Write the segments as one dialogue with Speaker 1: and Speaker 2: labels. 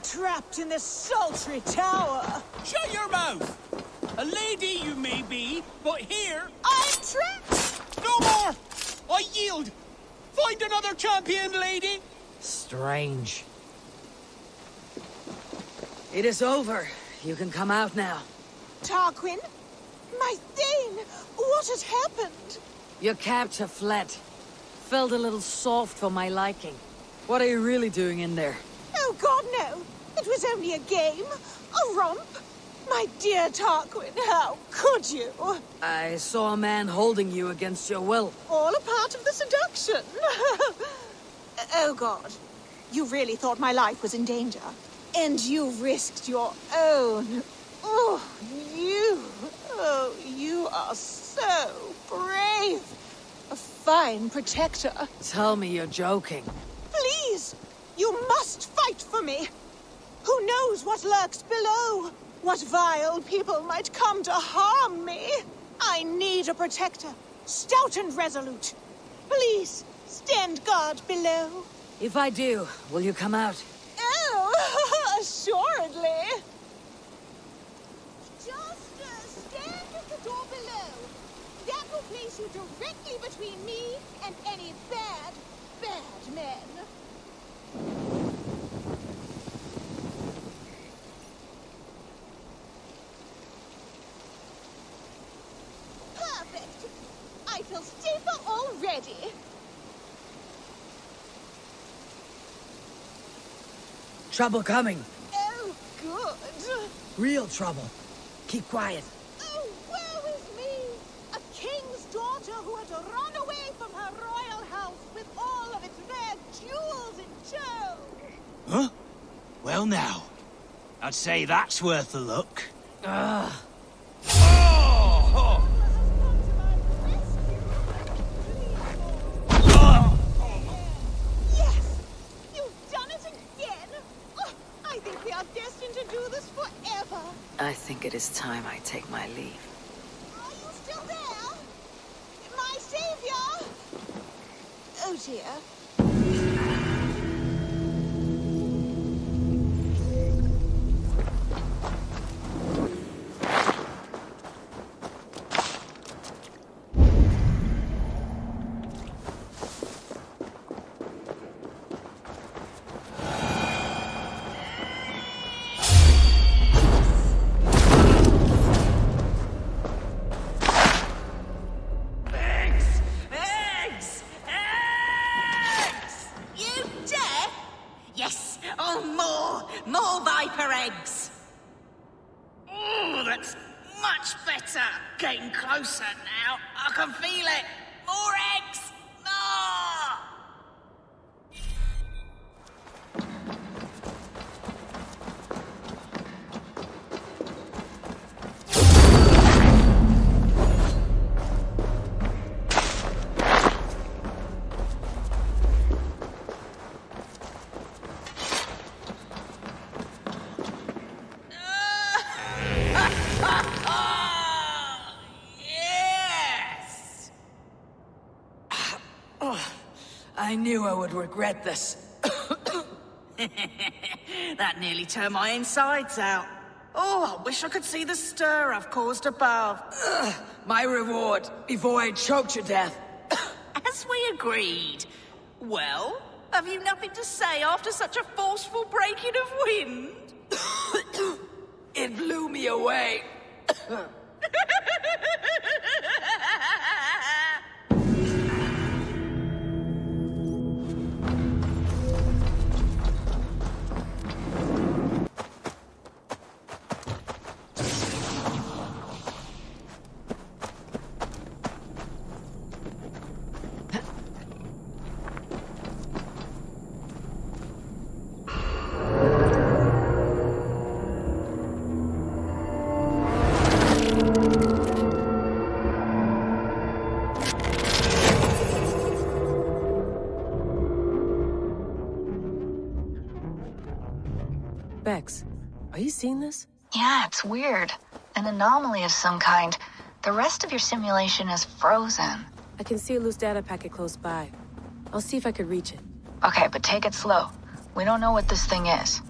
Speaker 1: has me trapped in this sultry tower?
Speaker 2: Shut your mouth! A lady you may be, but here...
Speaker 1: I'm trapped!
Speaker 2: No more! I yield! Find another champion, lady!
Speaker 3: Strange. It is over. You can come out now.
Speaker 1: Tarquin? My Thane! What has happened?
Speaker 3: Your captor fled. Felt a little soft for my liking. What are you really doing in there?
Speaker 1: Oh god, no! It was only a game. A romp. My dear Tarquin, how could you?
Speaker 3: I saw a man holding you against your will.
Speaker 1: All a part of the seduction. oh god. You really thought my life was in danger. And you risked your own. Oh, you. Oh, you are so brave. A fine protector.
Speaker 3: Tell me you're joking.
Speaker 1: Please, you must fight for me. Who knows what lurks below? What vile people might come to harm me? I need a protector, stout and resolute. Please, stand guard below.
Speaker 3: If I do, will you come out?
Speaker 1: Oh, assuredly. Just uh, stand at the door below. That will place you directly between me and any bad, bad men. Perfect. I feel safer already.
Speaker 3: Trouble coming.
Speaker 1: Oh, good.
Speaker 3: Real trouble. Keep quiet.
Speaker 1: Oh, woe is me! A king's daughter who had run away from her royal house with all of its rare jewels in tow!
Speaker 2: Huh? Well now, I'd say that's worth a look.
Speaker 3: Ugh.
Speaker 1: Yes! You've done it again! I think we are destined to do this forever!
Speaker 3: I think it is time I take my leave.
Speaker 4: I
Speaker 3: would regret this.
Speaker 4: that nearly turned my insides out. Oh, I wish I could see the stir I've caused above.
Speaker 3: My reward, before I choke to death.
Speaker 4: As we agreed. Well, have you nothing to say after such a forceful breaking of wind?
Speaker 3: It blew me away.
Speaker 5: Seeing this?
Speaker 6: Yeah, it's weird. An anomaly of some kind. The rest of your simulation is frozen.
Speaker 5: I can see a loose data packet close by. I'll see if I could reach it.
Speaker 6: Okay, but take it slow. We don't know what this thing is.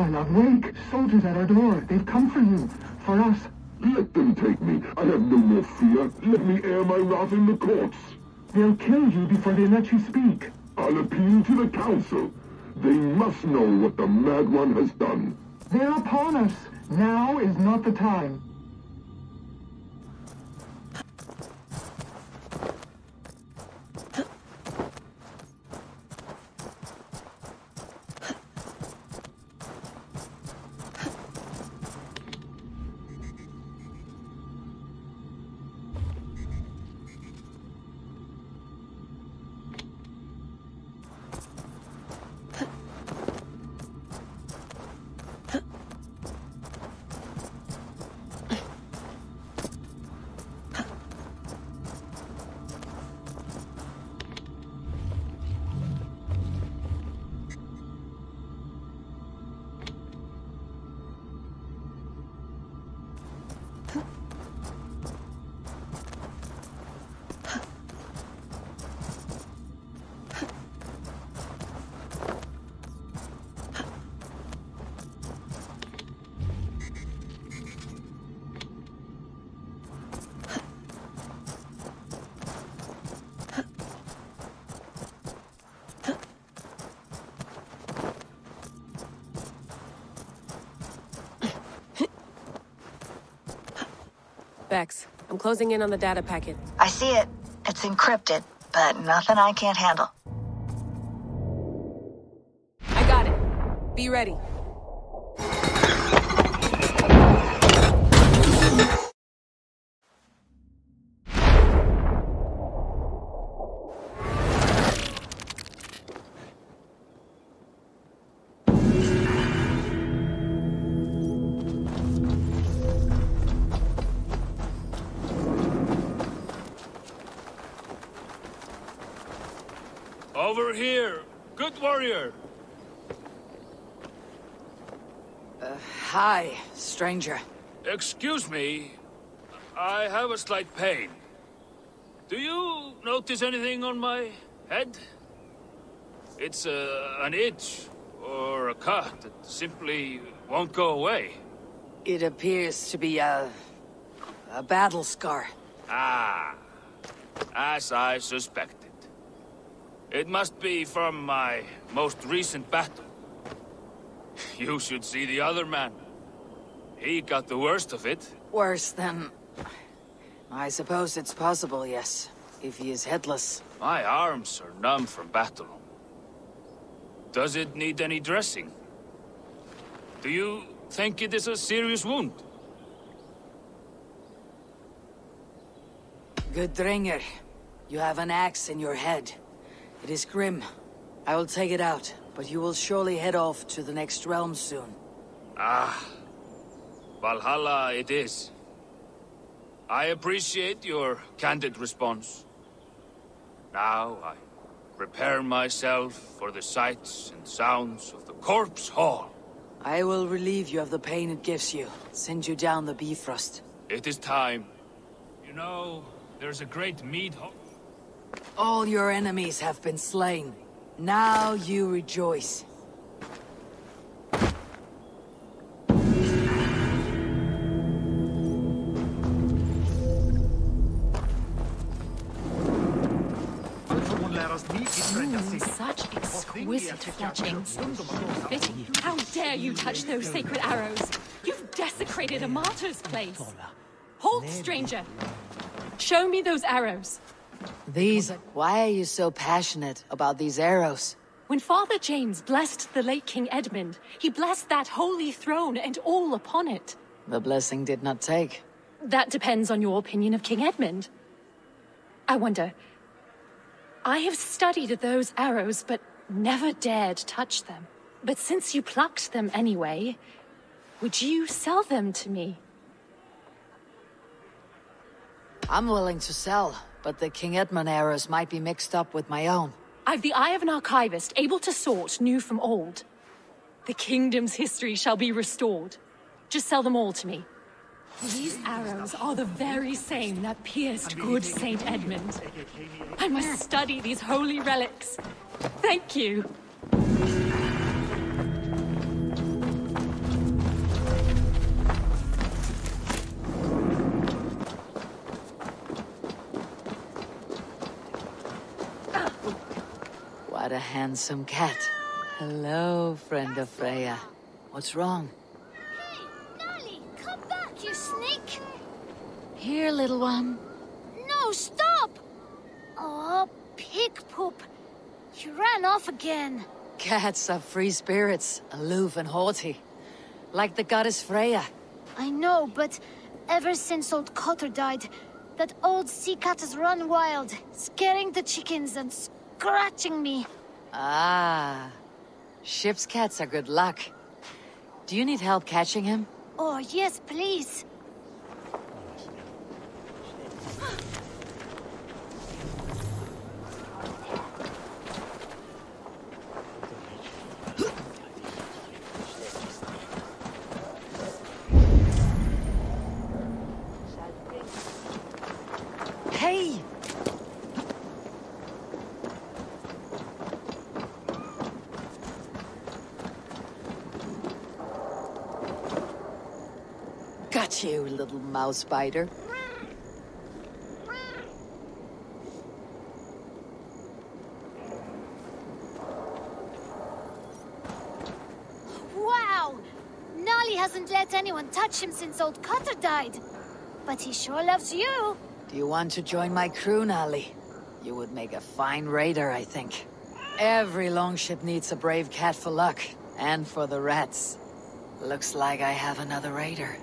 Speaker 7: My love, wake! Soldiers at our door. They've come for you. For us.
Speaker 8: Let them take me. I have no more fear. Let me air my wrath in the courts.
Speaker 7: They'll kill you before they let you speak.
Speaker 8: I'll appeal to the council. They must know what the Mad One has done.
Speaker 7: They're upon us. Now is not the time.
Speaker 5: Vex, I'm closing in on the data packet.
Speaker 6: I see it. It's encrypted, but nothing I can't handle.
Speaker 5: I got it. Be ready.
Speaker 2: Warrior!
Speaker 3: Hi, stranger.
Speaker 2: Excuse me. I have a slight pain. Do you notice anything on my head? It's uh, an itch or a cut that simply won't go away.
Speaker 3: It appears to be a... a battle scar.
Speaker 2: Ah, as I suspected. It must be from my most recent battle. You should see the other man. He got the worst of it.
Speaker 3: Worse than... I suppose it's possible, yes. If he is headless.
Speaker 2: My arms are numb from battle. Does it need any dressing? Do you think it is a serious wound?
Speaker 3: Gudringer, you have an axe in your head. It is grim. I will take it out, but you will surely head off to the next realm soon.
Speaker 2: Ah, Valhalla it is. I appreciate your candid response. Now I prepare myself for the sights and sounds of the Corpse Hall.
Speaker 3: I will relieve you of the pain it gives you. Send you down the Bifrost.
Speaker 2: It is time. You know, there's a great mead hall.
Speaker 3: All your enemies have been slain. Now you rejoice.
Speaker 9: Such exquisite fletchings. How dare you touch those sacred arrows? You've desecrated a martyr's place. Halt, stranger! Show me those arrows.
Speaker 3: These... Why are you so passionate about these arrows?
Speaker 9: When Father James blessed the late King Edmund, he blessed that holy throne and all upon it.
Speaker 3: The blessing did not take.
Speaker 9: That depends on your opinion of King Edmund. I wonder... I have studied those arrows, but never dared touch them. But since you plucked them anyway, would you sell them to me?
Speaker 3: I'm willing to sell, but the King Edmund arrows might be mixed up with my own.
Speaker 9: I've the eye of an archivist, able to sort new from old. The kingdom's history shall be restored. Just sell them all to me. These arrows are the very same that pierced good Saint Edmund. I must study these holy relics. Thank you.
Speaker 3: What a handsome cat. Hello, friend of Freya. What's wrong?
Speaker 10: Hey, Nali, come back, you snake!
Speaker 3: Here, little one.
Speaker 10: No, stop! Oh, pig poop. You ran off again.
Speaker 3: Cats are free spirits, aloof and haughty. Like the goddess Freya.
Speaker 10: I know, but ever since old Cotter died, that old sea cat has run wild, scaring the chickens and scratching me.
Speaker 3: Ah. Ship's cats are good luck. Do you need help catching him?
Speaker 10: Oh, yes, please.
Speaker 3: Hey! Got you, little mouse biter.
Speaker 10: Wow! Nali hasn't let anyone touch him since old Cutter died. But he sure loves you.
Speaker 3: Do you want to join my crew, Nali? You would make a fine raider, I think. Every longship needs a brave cat for luck, and for the rats. Looks like I have another raider.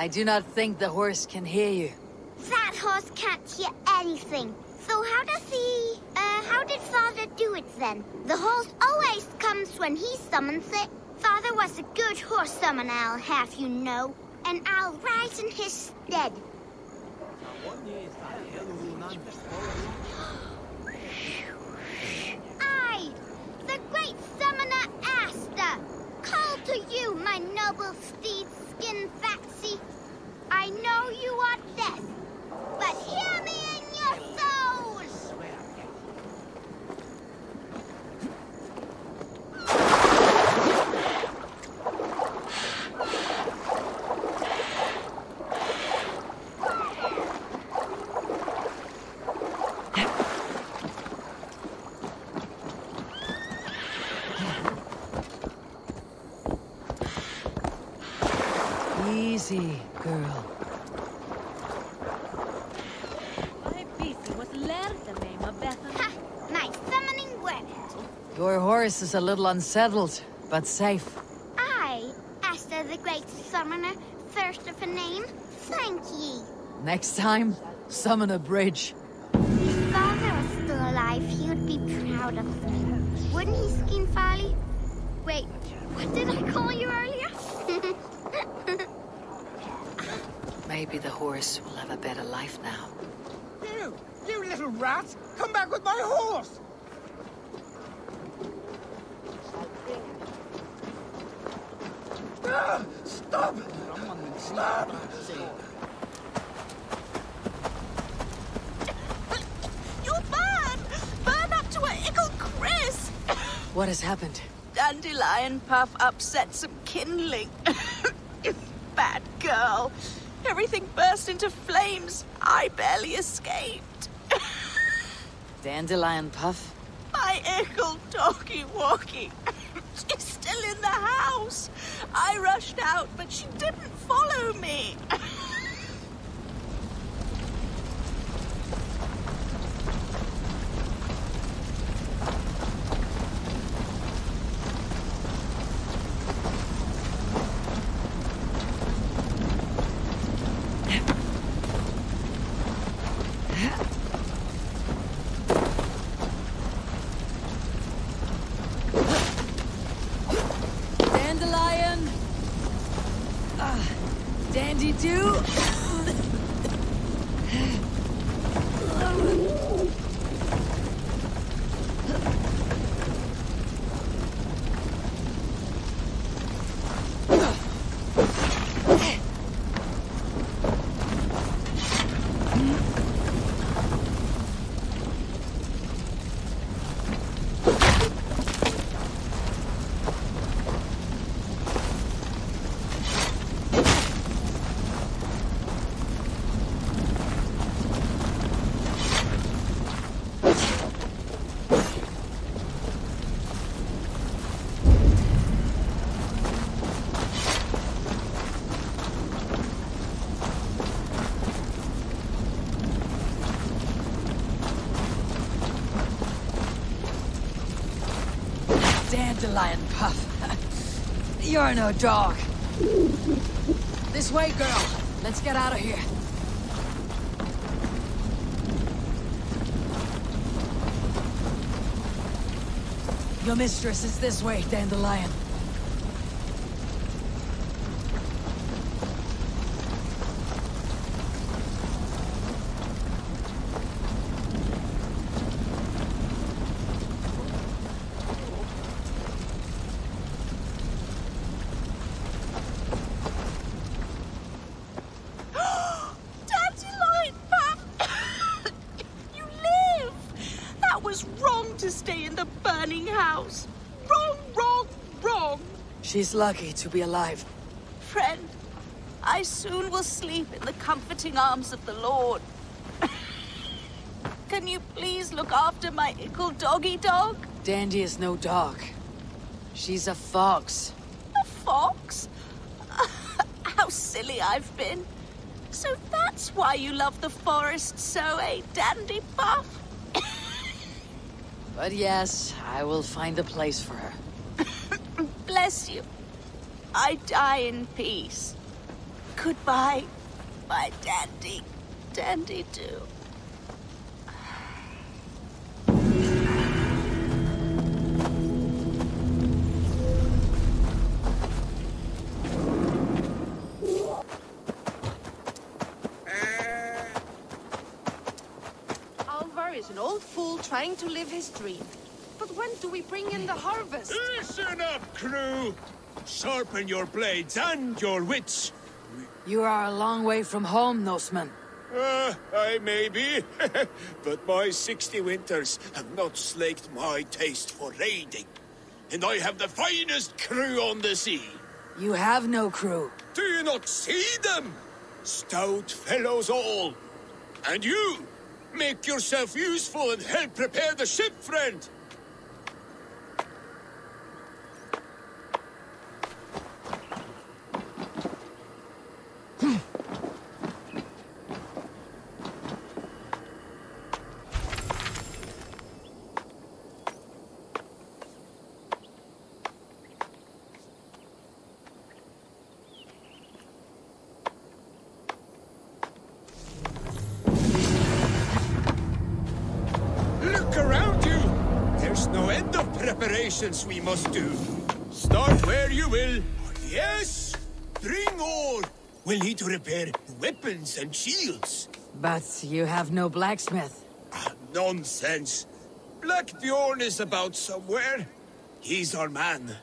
Speaker 3: I do not think the horse can hear you.
Speaker 11: That horse can't hear anything. So how does he... Uh, how did Father do it then? The horse always comes when he summons it. Father was a good horse summoner, I'll have you know. And I'll ride in his stead. I, the great summoner Asta, to you, my noble steed skin Faxi. I know you are dead, but hear me in your souls!
Speaker 3: Easy, girl.
Speaker 11: Ha! My summoning word.
Speaker 3: Your horse is a little unsettled, but safe.
Speaker 11: I, Asta the great summoner, first of a name, thank ye.
Speaker 3: Next time, summon a bridge.
Speaker 11: If father was still alive, he would be proud of me. Wouldn't he, Skin Farley? Wait, what did I call you earlier?
Speaker 3: Maybe the horse will have a better life now.
Speaker 12: You, you little rat! Come back with my horse! Ah, stop! Stop!
Speaker 4: You'll burn! Burn up to a ickle Chris!
Speaker 3: What has happened?
Speaker 4: Dandelion Puff upset some kindling. Bad girl. Everything burst into flames. I barely escaped.
Speaker 3: Dandelion Puff?
Speaker 4: My ickle doggy walkie. She's still in the house. I rushed out, but she didn't follow me.
Speaker 3: dandelion puff. You're no dog. This way, girl. Let's get out of here. Your mistress is this way, Dandelion.
Speaker 4: Dandelion Puff! you live! That was wrong to stay in the burning house. Wrong, wrong, wrong.
Speaker 3: She's lucky to be alive.
Speaker 4: Friend, I soon will sleep in the comforting arms of the Lord. Can you please look after my ickle doggy dog?
Speaker 3: Dandy is no dog. She's a fox.
Speaker 4: A fox? How silly I've been. So that's why you love the forest so, eh, Dandy Buff?
Speaker 3: But yes, I will find a place for her.
Speaker 4: Bless you. I die in peace. Goodbye, my dandy. Dandy too.
Speaker 13: Alvar is an old fool trying to live his dream. But when do we bring in the harvest?
Speaker 14: Listen up, crew! Sharpen your blades and your wits.
Speaker 3: You are a long way from home, Norseman.
Speaker 14: Uh, I may be, but my 60 winters have not slaked my taste for raiding. And I have the finest crew on the sea.
Speaker 3: You have no crew.
Speaker 14: Do you not see them? Stout fellows all. And you, make yourself useful and help prepare the ship, friend. We must do. Start where you will. Yes! Bring all! We'll need to repair weapons and shields.
Speaker 3: But you have no blacksmith.
Speaker 14: Ah, nonsense! Black Bjorn is about somewhere. He's our man.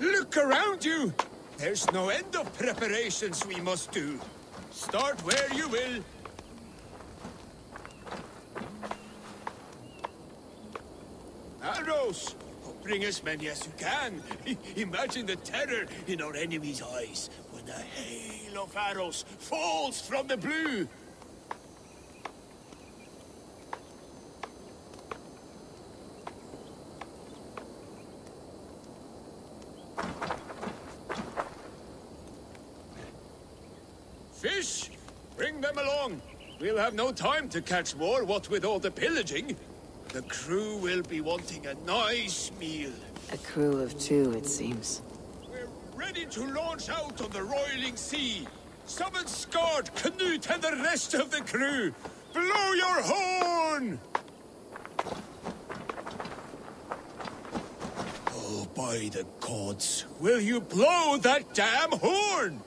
Speaker 14: Look around you! There's no end of preparations we must do. Start where you will. Arrows! Bring as many as you can. Imagine the terror in our enemies' eyes when a hail of arrows falls from the blue. Fish! Bring them along! We'll have no time to catch more, what with all the pillaging. The crew will be wanting a nice meal.
Speaker 3: A crew of two, it seems.
Speaker 14: We're ready to launch out on the roiling sea. Summon Scott, Canute, and the rest of the crew. Blow your horn! Oh, by the gods, will you blow that damn horn?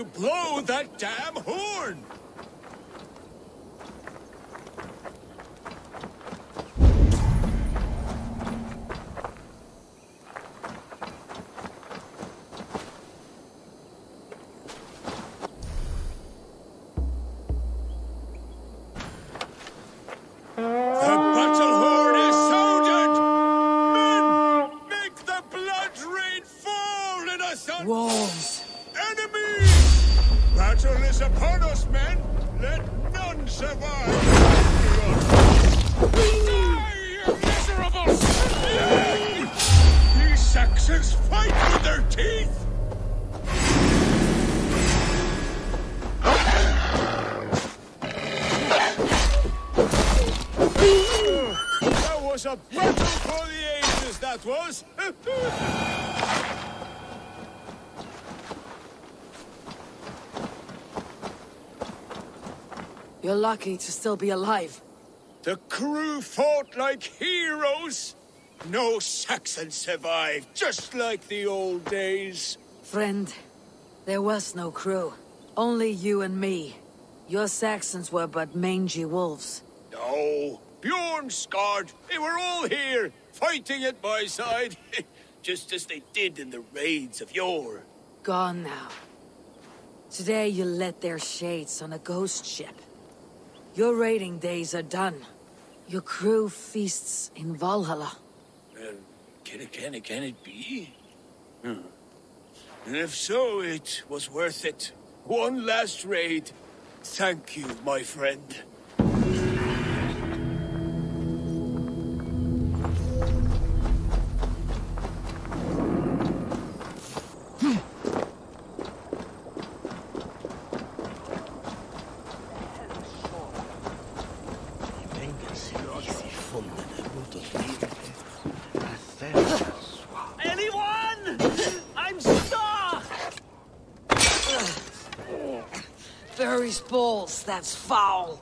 Speaker 14: you blow that damn horn?
Speaker 15: Uh... lucky to still be alive.
Speaker 14: The crew fought like heroes! No Saxon survived, just like the old days.
Speaker 15: Friend, there was no crew. Only you and me. Your Saxons were but mangy wolves.
Speaker 14: No, Bjorn Skard, they were all here, fighting at my side, just as they did in the raids of yore.
Speaker 15: Gone now. Today you let their shades on a ghost ship. Your raiding days are done. Your crew feasts in Valhalla.
Speaker 14: Well, can it, can it, can it be? Hmm. And if so, it was worth it. One last raid. Thank you, my friend.
Speaker 15: Furry's balls, that's foul.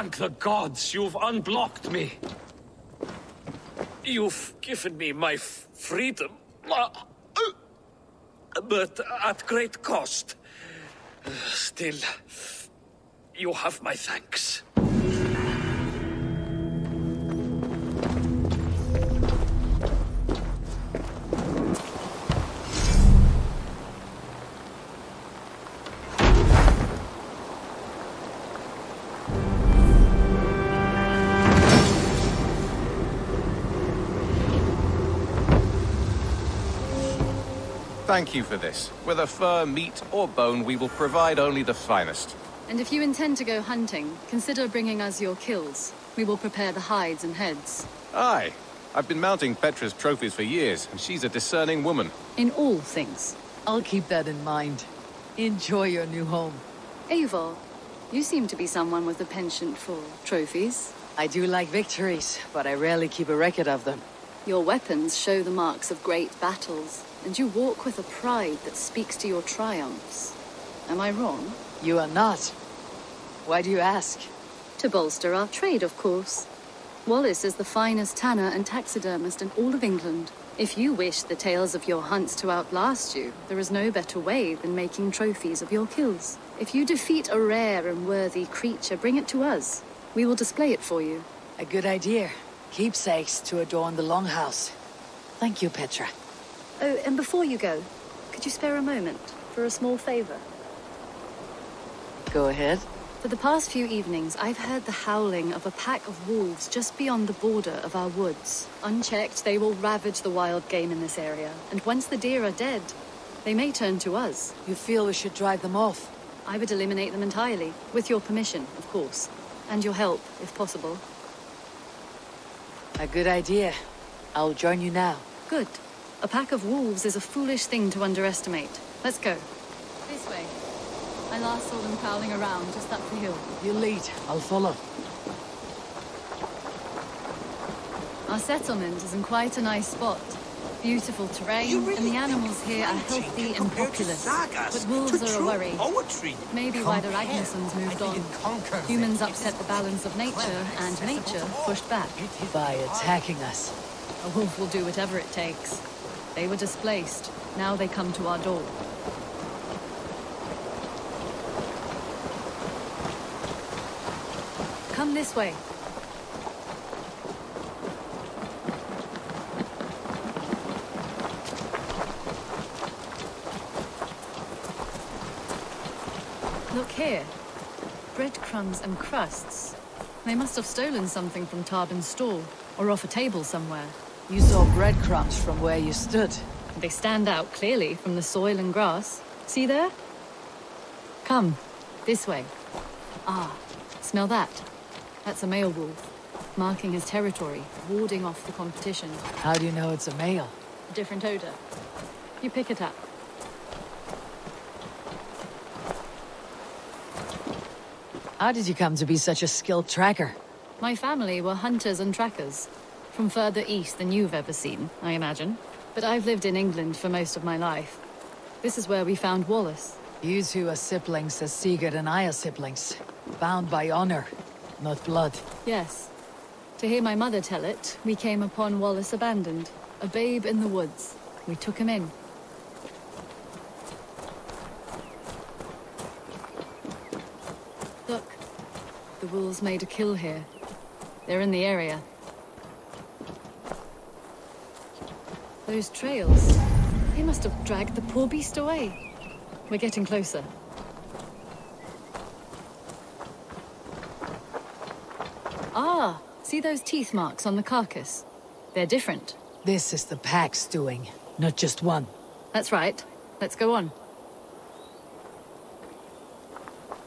Speaker 16: Thank the gods you've unblocked me. You've given me my freedom. Uh, But at great cost. Still, you have my thanks.
Speaker 17: Thank you for this. Whether fur, meat, or bone, we will provide only the finest.
Speaker 18: And if you intend to go hunting, consider bringing us your kills. We will prepare the hides and heads.
Speaker 17: Aye. I've been mounting Petra's trophies for years, and she's a discerning woman.
Speaker 18: In all things.
Speaker 15: I'll keep that in mind.
Speaker 3: Enjoy your new home.
Speaker 18: Eivor, you seem to be someone with a penchant for trophies.
Speaker 3: I do like victories, but I rarely keep a record of them.
Speaker 18: Your weapons show the marks of great battles, and you walk with a pride that speaks to your triumphs. Am I wrong?
Speaker 3: You are not. Why do you ask?
Speaker 18: To bolster our trade, of course. Wallace is the finest tanner and taxidermist in all of England. If you wish the tales of your hunts to outlast you, there is no better way than making trophies of your kills. If you defeat a rare and worthy creature, bring it to us. We will display it for you.
Speaker 3: A good idea. Keepsakes to adorn the longhouse. Thank you, Petra.
Speaker 18: Oh, and before you go, could you spare a moment for a small favor?
Speaker 3: Go ahead.
Speaker 18: For the past few evenings, I've heard the howling of a pack of wolves just beyond the border of our woods. Unchecked, they will ravage the wild game in this area, and once the deer are dead, they may turn to us.
Speaker 3: You feel we should drive them off?
Speaker 18: I would eliminate them entirely, with your permission, of course. And your help, if possible.
Speaker 3: A good idea. I'll join you now.
Speaker 18: Good. A pack of wolves is a foolish thing to underestimate. Let's go. This way. I last saw them prowling around just up the hill.
Speaker 3: You lead. I'll follow.
Speaker 18: Our settlement is in quite a nice spot. Beautiful terrain, really and the animals here are healthy and populous. But wolves are a worry.
Speaker 14: Poetry.
Speaker 18: Maybe why the Ragnarsons moved on. Humans upset the balance of nature, and nature pushed back.
Speaker 3: By attacking us.
Speaker 18: A wolf will do whatever it takes. They were displaced. Now they come to our door. Come this way. Look here. Breadcrumbs and crusts. They must have stolen something from Tarben's store, or off a table somewhere.
Speaker 3: You saw breadcrumbs from where you stood.
Speaker 18: They stand out clearly from the soil and grass. See there? Come, this way. Ah, smell that? That's a male wolf, marking his territory, warding off the competition.
Speaker 3: How do you know it's a male?
Speaker 18: A different odor. You pick it up.
Speaker 3: How did you come to be such a skilled tracker?
Speaker 18: My family were hunters and trackers. From further east than you've ever seen, I imagine. But I've lived in England for most of my life. This is where we found Wallace.
Speaker 3: You two are siblings as Sigurd and I are siblings. Bound by honor, not blood.
Speaker 18: Yes. To hear my mother tell it, we came upon Wallace abandoned. A babe in the woods. We took him in. Look. The wolves made a kill here. They're in the area. Those trails. They must have dragged the poor beast away. We're getting closer. Ah, see those teeth marks on the carcass? They're different.
Speaker 3: This is the pack's doing, not just one.
Speaker 18: That's right. Let's go on.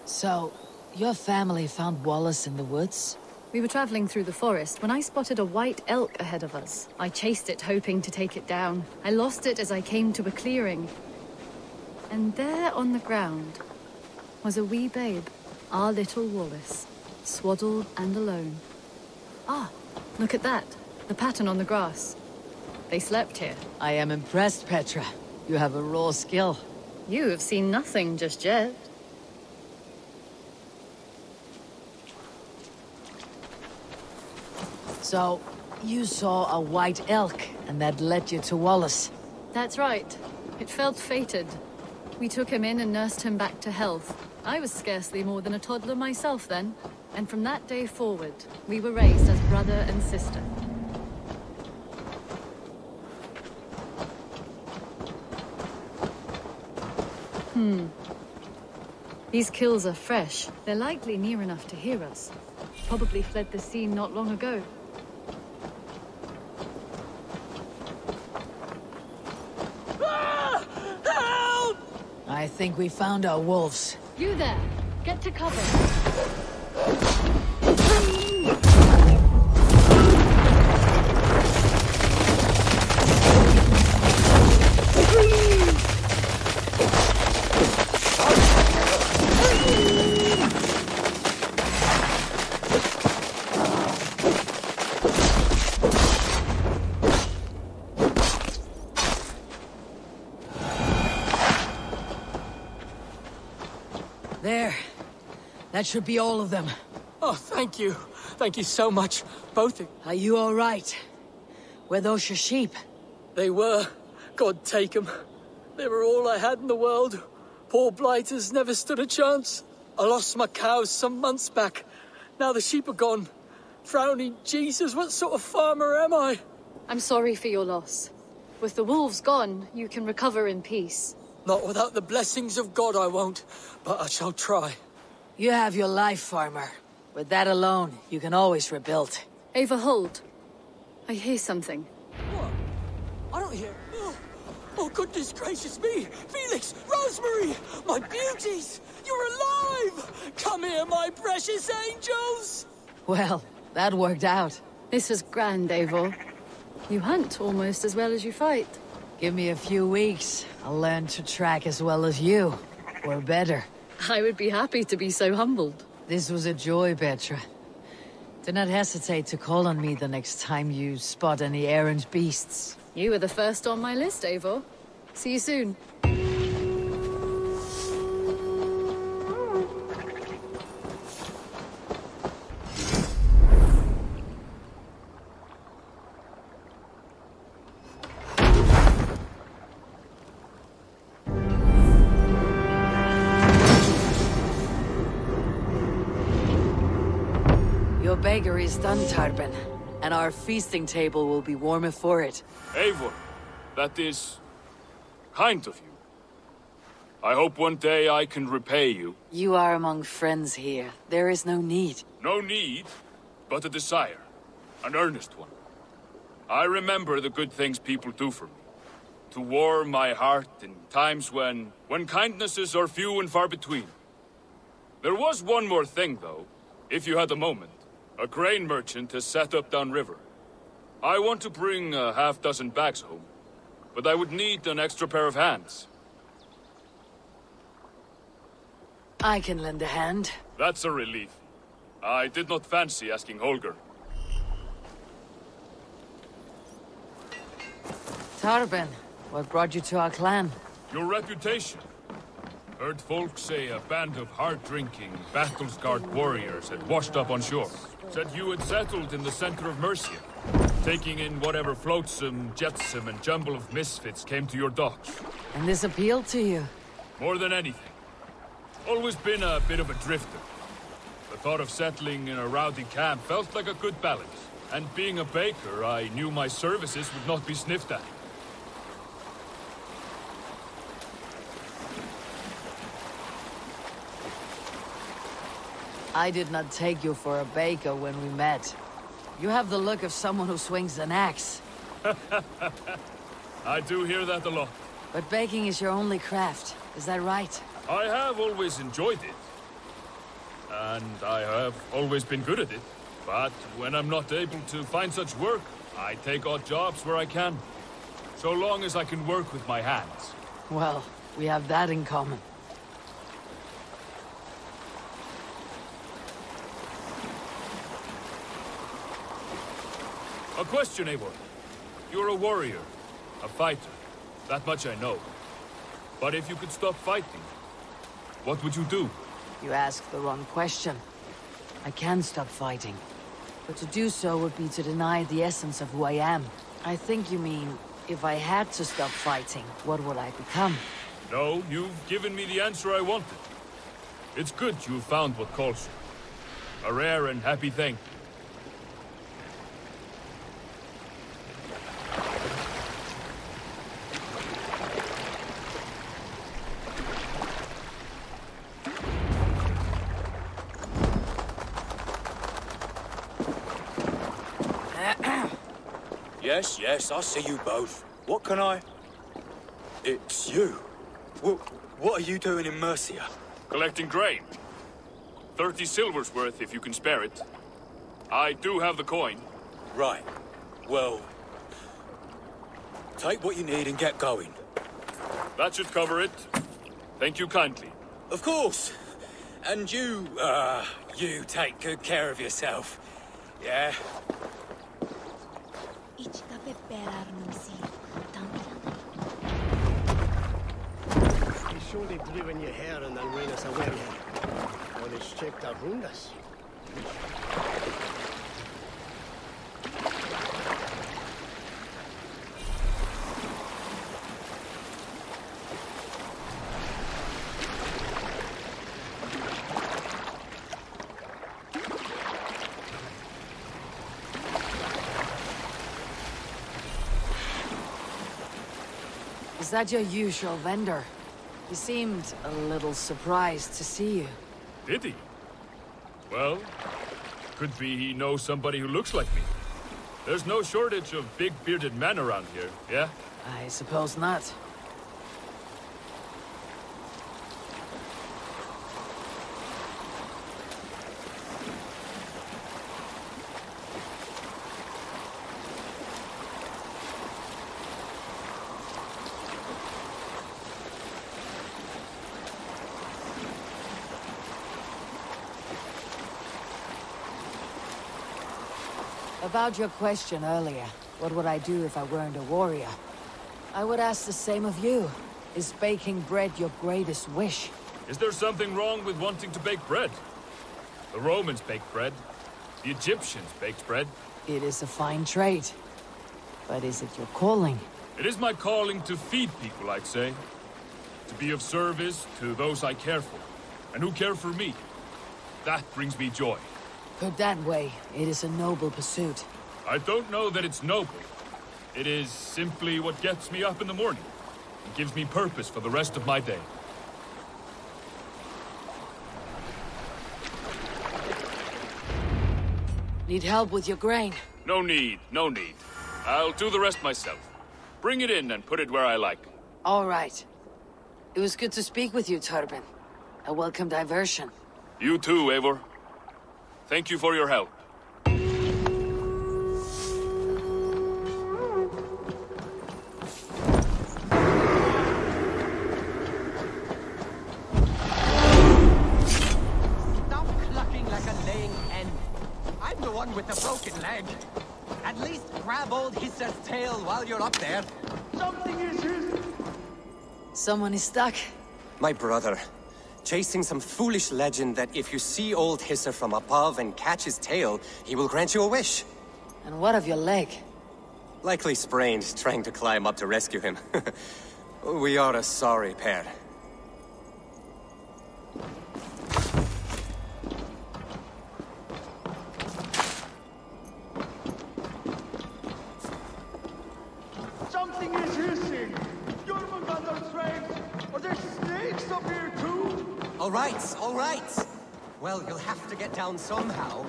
Speaker 3: So, your family found Wallace in the woods?
Speaker 18: We were traveling through the forest when I spotted a white elk ahead of us. I chased it, hoping to take it down. I lost it as I came to a clearing. And there on the ground was a wee babe, our little Wallace, swaddled and alone. Ah, look at that. The pattern on the grass. They slept here.
Speaker 3: I am impressed, Petra. You have a raw skill.
Speaker 18: You have seen nothing just yet.
Speaker 3: So, you saw a white elk, and that led you to Wallace?
Speaker 18: That's right. It felt fated. We took him in and nursed him back to health. I was scarcely more than a toddler myself then. And from that day forward, we were raised as brother and sister. Hmm. These kills are fresh. They're likely near enough to hear us. Probably fled the scene not long ago.
Speaker 3: I think we found our wolves.
Speaker 18: You there! Get to cover!
Speaker 3: That should be all of them.
Speaker 15: Oh, thank you. Thank you so much. Both of
Speaker 3: Are you all right? Were those your sheep?
Speaker 15: They were. God take them. They were all I had in the world. Poor blighters never stood a chance. I lost my cows some months back. Now the sheep are gone. Frowning Jesus, what sort of farmer am I?
Speaker 18: I'm sorry for your loss. With the wolves gone, you can recover in peace.
Speaker 15: Not without the blessings of God I won't, but I shall try.
Speaker 3: You have your life, farmer. With that alone, you can always rebuild.
Speaker 18: Ava, hold. I hear something.
Speaker 15: What? I don't hear... Oh, oh goodness gracious me! Felix! Rosemary! My beauties! You're alive! Come here, my precious angels!
Speaker 3: Well, that worked out.
Speaker 18: This is grand, Eivor. You hunt almost as well as you fight.
Speaker 3: Give me a few weeks. I'll learn to track as well as you. Or better.
Speaker 18: I would be happy to be so humbled.
Speaker 3: This was a joy, Petra. Do not hesitate to call on me the next time you spot any errant beasts.
Speaker 18: You were the first on my list, Eivor. See you soon.
Speaker 3: Done, Tarben. And our feasting table will be warmer for it.
Speaker 2: Eivor, that is kind of you. I hope one day I can repay you.
Speaker 3: You are among friends here. There is no need.
Speaker 2: No need, but a desire. An earnest one. I remember the good things people do for me. To warm my heart in times when... when kindnesses are few and far between. There was one more thing, though, if you had a moment. A grain merchant has set up downriver. I want to bring a half dozen bags home, but I would need an extra pair of hands.
Speaker 3: I can lend a hand.
Speaker 2: That's a relief. I did not fancy asking Holger.
Speaker 3: Tarben, what brought you to our clan?
Speaker 2: Your reputation. Heard folk say a band of hard-drinking, battle-scarred warriors had washed up on shore. Said you had settled in the center of Mercia, taking in whatever flotsam, jetsam, and jumble of misfits came to your docks.
Speaker 3: And this appealed to you?
Speaker 2: More than anything. Always been a bit of a drifter. The thought of settling in a rowdy camp felt like a good balance. And being a baker, I knew my services would not be sniffed at.
Speaker 3: I did not take you for a baker when we met. You have the look of someone who swings an axe.
Speaker 2: I do hear that a lot.
Speaker 3: But baking is your only craft, is that right?
Speaker 2: I have always enjoyed it. And I have always been good at it. But when I'm not able to find such work, I take odd jobs where I can. So long as I can work with my hands.
Speaker 3: Well, we have that in common.
Speaker 2: A question, Eivor. You're a warrior, a fighter. That much I know. But if you could stop fighting, what would you do?
Speaker 3: You ask the wrong question. I can stop fighting. But to do so would be to deny the essence of who I am. I think you mean, if I had to stop fighting, what would I become?
Speaker 2: No, you've given me the answer I wanted. It's good you found what calls you. A rare and happy thing.
Speaker 19: Yes, yes, I see you both. What can I... It's you. What, what are you doing in Mercia?
Speaker 2: Collecting grain. Thirty silver's worth if you can spare it. I do have the coin.
Speaker 19: Right. Well... Take what you need and get going.
Speaker 2: That should cover it. Thank you kindly.
Speaker 19: Of course. And you, uh, you take good care of yourself. Yeah?
Speaker 20: Surely driven you here and then ran us away. Or they out Rundas.
Speaker 3: Is that your usual vendor? He seemed a little surprised to see you.
Speaker 2: Did he? Well, could be he knows somebody who looks like me. There's no shortage of big bearded men around here, yeah?
Speaker 3: I suppose not. About your question earlier, what would I do if I weren't a warrior? I would ask the same of you. Is baking bread your greatest wish?
Speaker 2: Is there something wrong with wanting to bake bread? The Romans baked bread. The Egyptians baked bread.
Speaker 3: It is a fine trade. But is it your calling?
Speaker 2: It is my calling to feed people, I'd say. To be of service to those I care for, and who care for me. That brings me joy.
Speaker 3: Put that way, it is a noble pursuit.
Speaker 2: I don't know that it's noble. It is simply what gets me up in the morning. It gives me purpose for the rest of my day.
Speaker 3: Need help with your grain?
Speaker 2: No need, no need. I'll do the rest myself. Bring it in and put it where I like.
Speaker 3: All right. It was good to speak with you, Tarben. A welcome diversion.
Speaker 2: You too, Eivor. Thank you for your help.
Speaker 21: Stop clucking like a laying hen. I'm the one with the broken leg. At least grab old Hisser's tail while you're up there. Something is here.
Speaker 3: Someone is stuck.
Speaker 22: My brother. Chasing some foolish legend that if you see old Hisser from above and catch his tail, he will grant you a wish.
Speaker 3: And what of your leg?
Speaker 22: Likely sprained, trying to climb up to rescue him. we are a sorry pair. All right, all right. Well, you'll have to get down somehow.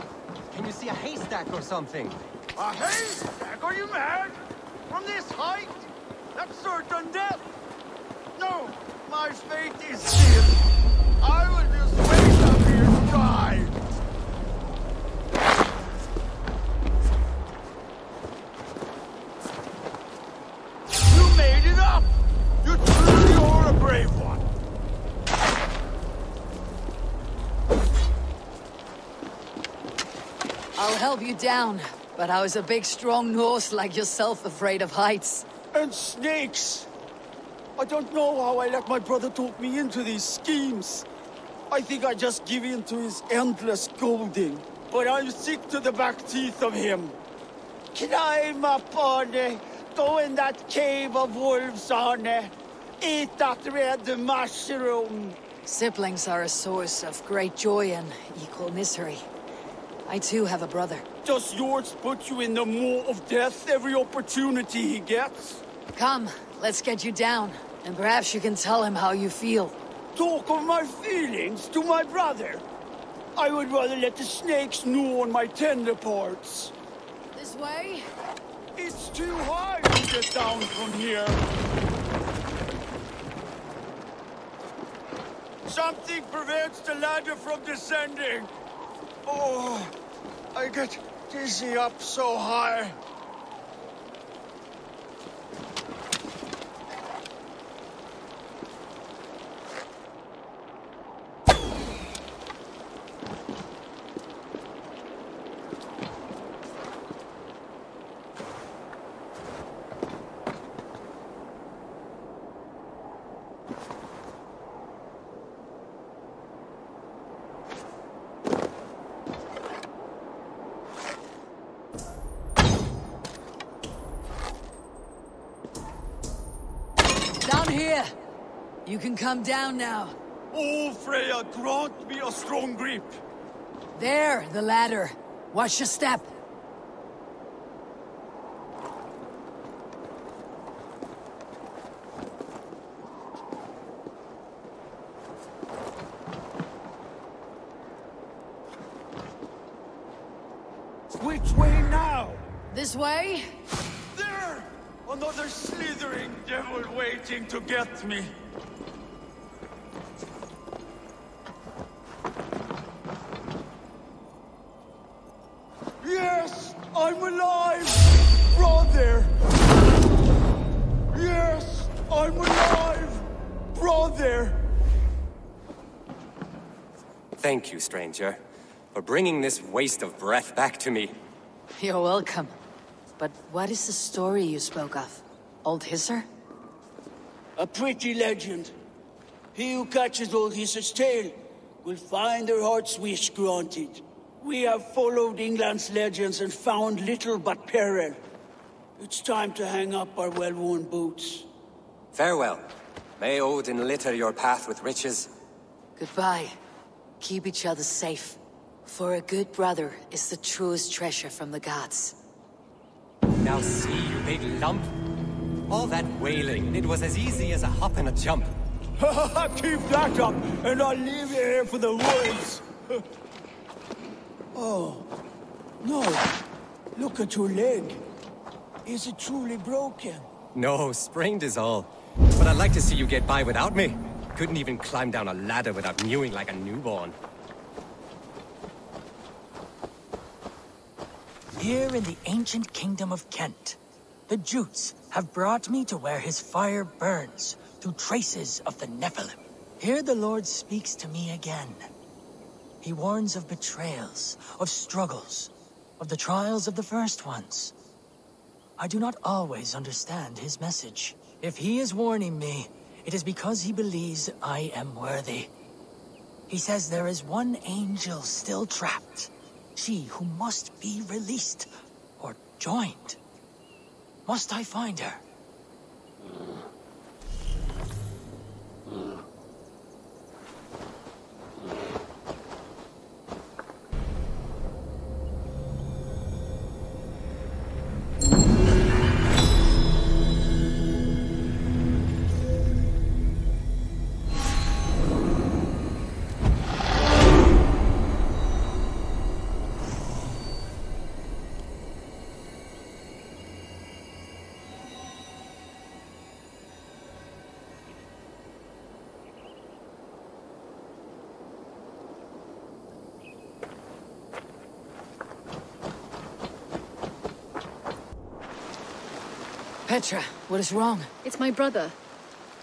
Speaker 22: Can you see a haystack or something?
Speaker 21: A haystack? Are you mad? From this height? That's certain death. No, my fate is sealed. I will just wait up here and die. You
Speaker 3: down. But I was a big, strong Norse like yourself afraid of heights?
Speaker 14: And snakes! I don't know how I let my brother talk me into these schemes. I think I just give in to his endless scolding. But I'm sick to the back teeth of him. Climb up, Arne. Go in that cave of wolves, Arne. Eat that red mushroom.
Speaker 3: Siblings are a source of great joy and equal misery. I too have a brother.
Speaker 14: Does yours put you in the maw of death every opportunity he gets?
Speaker 3: Come, let's get you down, and perhaps you can tell him how you feel.
Speaker 14: Talk of my feelings to my brother. I would rather let the snakes gnaw on my tender parts.
Speaker 3: This way?
Speaker 14: It's too high to get down from here. Something prevents the ladder from descending. Oh, I get dizzy up so high.
Speaker 3: You can come down now.
Speaker 14: Oh, Freya, grant me a strong grip.
Speaker 3: There, the ladder. Watch your step.
Speaker 14: Which way now?
Speaker 3: This way?
Speaker 14: There! Another slithering devil waiting to get me.
Speaker 22: Stranger, for bringing this waste of breath back to me.
Speaker 3: You're welcome. But what is the story you spoke of? Old Hisser?
Speaker 14: A pretty legend. He who catches Old Hisser's tail will find their heart's wish granted. We have followed England's legends and found little but peril. It's time to hang up our well-worn boots.
Speaker 22: Farewell. May Odin litter your path with riches.
Speaker 3: Goodbye. Keep each other safe. For a good brother is the truest treasure from the gods.
Speaker 22: Now see, you big lump. All that wailing, it was as easy as a hop and a jump.
Speaker 14: Keep that up, and I'll leave you here for the woods. oh, no. Look at your leg. Is it truly broken?
Speaker 22: No, sprained is all. But I'd like to see you get by without me. Couldn't even climb down a ladder without mewing like a newborn.
Speaker 23: Here in the ancient kingdom of Kent, the Jutes have brought me to where his fire burns through traces of the Nephilim. Here the Lord speaks to me again. He warns of betrayals, of struggles, of the trials of the first ones. I do not always understand his message. If he is warning me, it is because he believes I am worthy. He says there is one angel still trapped. She who must be released or joined. Must I find her?
Speaker 3: Petra, what is wrong?
Speaker 18: It's my brother.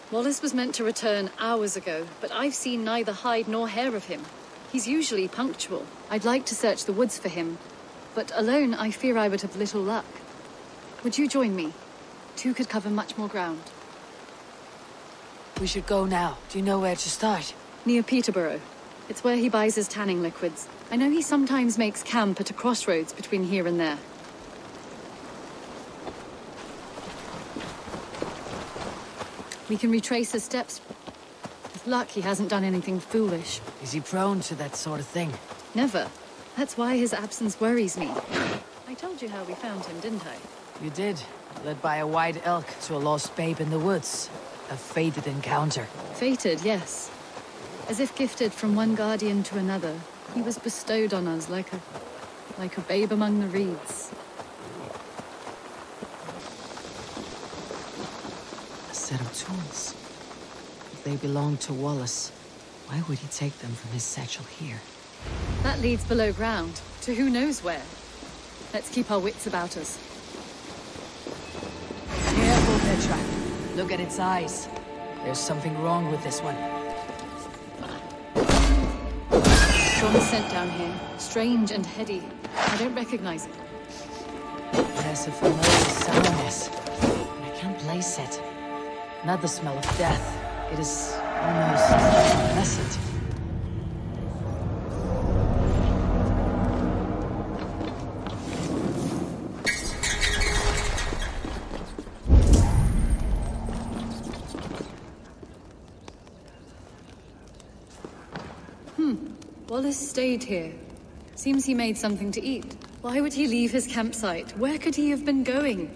Speaker 18: Wallace was meant to return hours ago, but I've seen neither hide nor hair of him. He's usually punctual. I'd like to search the woods for him, but alone I fear I would have little luck. Would you join me? Two could cover much more ground.
Speaker 3: We should go now. Do you know where to start?
Speaker 18: Near Peterborough. It's where he buys his tanning liquids. I know he sometimes makes camp at a crossroads between here and there. We can retrace his steps. With luck, he hasn't done anything foolish.
Speaker 3: Is he prone to that sort of thing?
Speaker 18: Never. That's why his absence worries me. I told you how we found him, didn't I?
Speaker 3: You did. Led by a white elk to a lost babe in the woods. A fated encounter.
Speaker 18: Fated, yes. As if gifted from one guardian to another, he was bestowed on us like a... like a babe among the reeds.
Speaker 3: A set of tools. If they belonged to Wallace, why would he take them from his satchel here?
Speaker 18: That leads below ground, to who knows where. Let's keep our wits about us.
Speaker 3: Careful, Petra. Look at its eyes. There's something wrong with this one.
Speaker 18: Strong scent down here. Strange and heady. I don't recognize it.
Speaker 3: Has a familiar sourness, I can't place it. Not the smell of death. It is almost blessed. Hmm.
Speaker 18: Wallace stayed here. Seems he made something to eat. Why would he leave his campsite? Where could he have been going?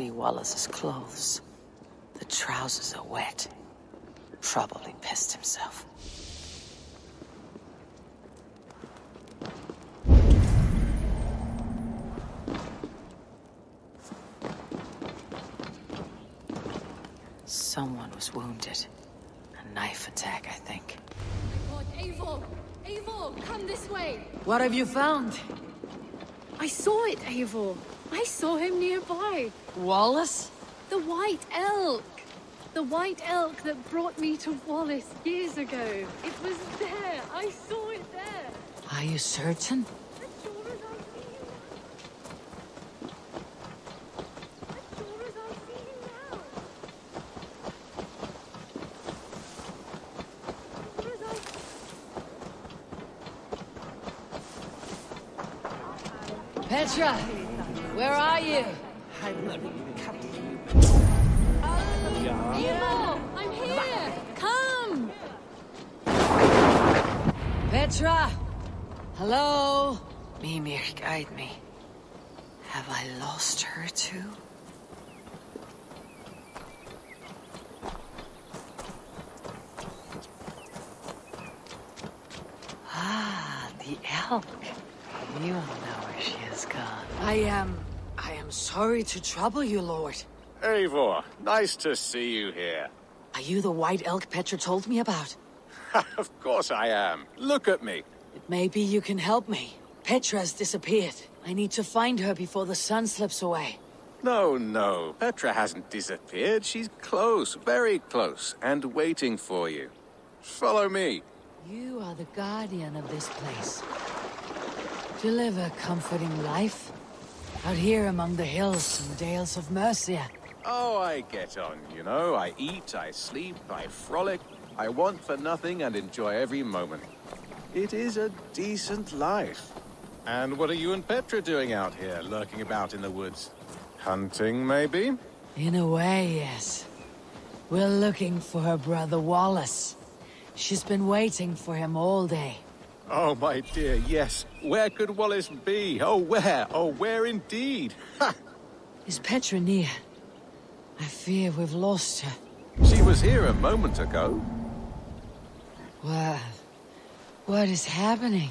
Speaker 3: Must be Wallace's clothes. The trousers are wet. Probably pissed himself. Someone was wounded. A knife attack, I think.
Speaker 18: God, Eivor! Eivor, come this way!
Speaker 3: What have you found?
Speaker 18: I saw it, Eivor. I saw him nearby.
Speaker 3: Wallace?
Speaker 18: The White Elk! The White Elk that brought me to Wallace years ago. It was there. I saw it there.
Speaker 3: Are you certain? Petra, Hello? Mimir, guide me. Have I lost her too? Ah, the elk. You know where she has gone. I am... I am sorry to trouble you, Lord.
Speaker 17: Eivor, nice to see you here.
Speaker 3: Are you the white elk Petra told me about?
Speaker 17: of course I am. Look at me.
Speaker 3: Maybe you can help me. Petra's disappeared. I need to find her before the sun slips away.
Speaker 17: No, no. Petra hasn't disappeared. She's close, very close, and waiting for you. Follow me.
Speaker 3: You are the guardian of this place. To live a comforting life. Out here among the hills and dales of Mercia.
Speaker 17: Oh, I get on, you know. I eat, I sleep, I frolic. I want for nothing and enjoy every moment. It is a decent life. And what are you and Petra doing out here, lurking about in the woods? Hunting, maybe?
Speaker 3: In a way, yes. We're looking for her brother Wallace. She's been waiting for him all day.
Speaker 17: Oh, my dear, yes. Where could Wallace be? Oh, where? Oh, where indeed? Ha!
Speaker 3: Is Petra near? I fear we've lost her.
Speaker 17: She was here a moment ago.
Speaker 3: What? What is happening?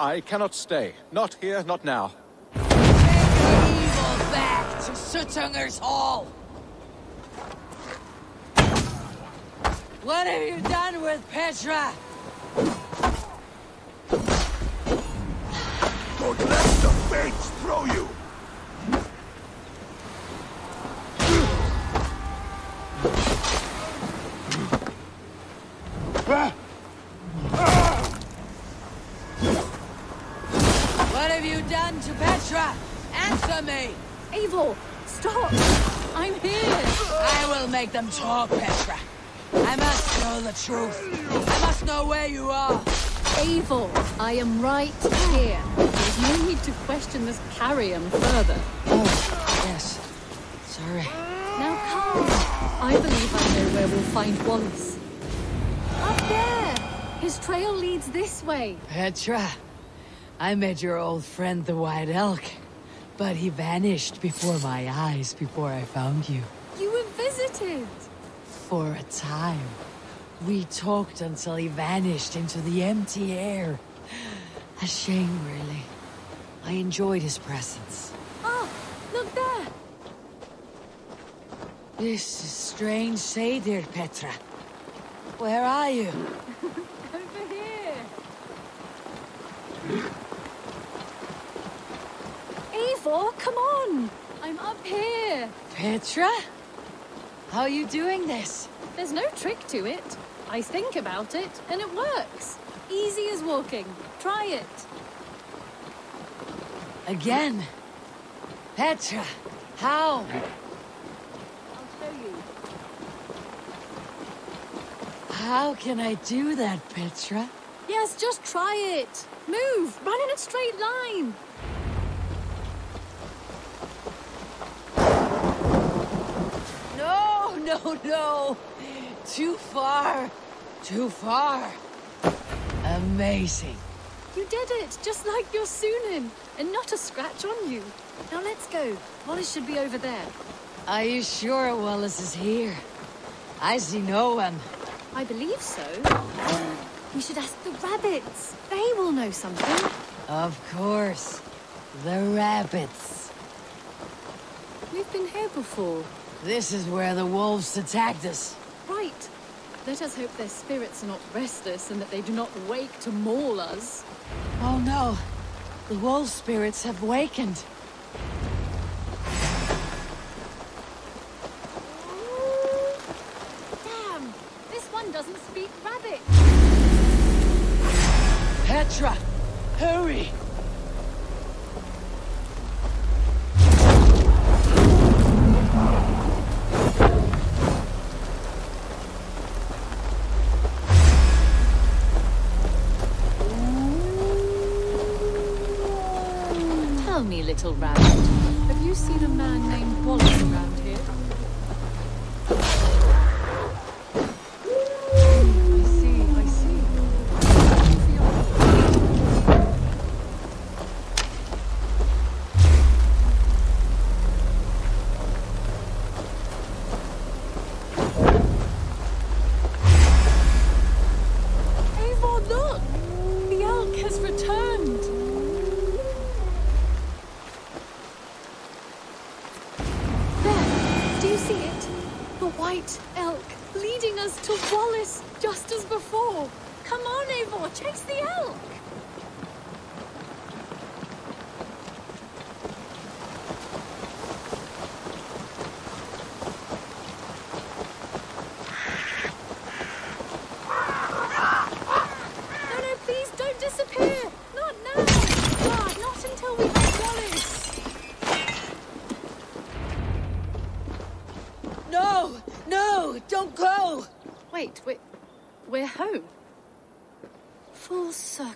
Speaker 17: I cannot stay. Not here, not now.
Speaker 3: Eivor back to Sutunger's Hall! What have you done with Petra?
Speaker 12: Don't let the fates throw you!
Speaker 3: What done to Petra? Answer me!
Speaker 18: Eivor! stop! I'm here!
Speaker 3: I will make them talk, Petra. I must know the truth. I must know where you are.
Speaker 18: Eivor, I am right here. There's no need to question this carrion further.
Speaker 3: Oh, yes. Sorry.
Speaker 18: Now come. I believe I know where we'll find Wallace. Up there! His trail leads this way.
Speaker 3: Petra, I met your old friend the White Elk, but he vanished before my eyes before I found you.
Speaker 18: You were visited.
Speaker 3: For a time. We talked until he vanished into the empty air. A shame, really. I enjoyed his presence.
Speaker 18: Oh, look there!
Speaker 3: This is strange say, dear Petra. Where are you?
Speaker 18: Over here. Eivor, come on! I'm up here.
Speaker 3: Petra? How are you doing this?
Speaker 18: There's no trick to it. I think about it, and it works. Easy as walking. Try it.
Speaker 3: Again? Petra, how?
Speaker 18: I'll show you.
Speaker 3: How can I do that, Petra?
Speaker 18: Yes, just try it. Move. Run in a straight line.
Speaker 3: no, no! Too far! Too far! Amazing.
Speaker 18: You did it, just like your Sunin, and not a scratch on you. Now let's go. Wallace should be over there.
Speaker 3: Are you sure Wallace is here? I see no one.
Speaker 18: I believe so. We should ask the rabbits. They will know something.
Speaker 3: Of course. The rabbits.
Speaker 18: We've been here before.
Speaker 3: This is where the wolves attacked us.
Speaker 18: Right. Let us hope their spirits are not restless and that they do not wake to maul us.
Speaker 3: Oh no. The wolf spirits have wakened.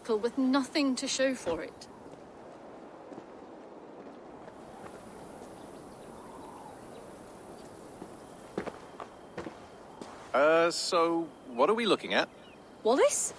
Speaker 18: With nothing to show for it.
Speaker 17: Uh, so what are we looking at?
Speaker 18: Wallace?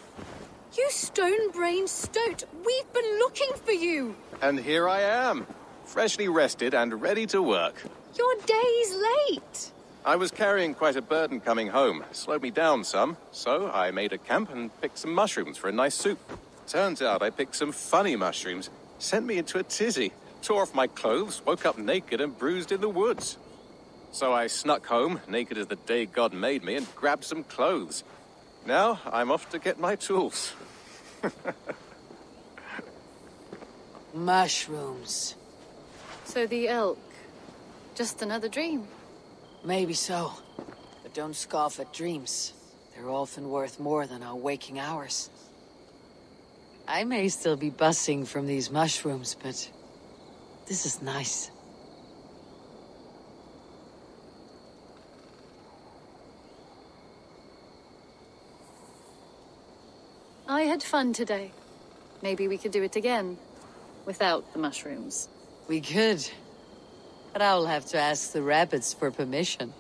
Speaker 18: You stone-brained stoat! We've been looking for you!
Speaker 17: And here I am, freshly rested and ready to work.
Speaker 18: You're days late!
Speaker 17: I was carrying quite a burden coming home. Slowed me down some, so I made a camp and picked some mushrooms for a nice soup. Turns out I picked some funny mushrooms. Sent me into a tizzy. Tore off my clothes, woke up naked and bruised in the woods. So I snuck home, naked as the day God made me, and grabbed some clothes. Now I'm off to get my tools.
Speaker 3: Mushrooms.
Speaker 18: So the elk. Just another dream.
Speaker 3: Maybe so. But don't scoff at dreams. They're often worth more than our waking hours. I may still be bussing from these mushrooms, but this is nice.
Speaker 18: I had fun today. Maybe we could do it again. Without the mushrooms.
Speaker 3: We could. But I'll have to ask the rabbits for permission.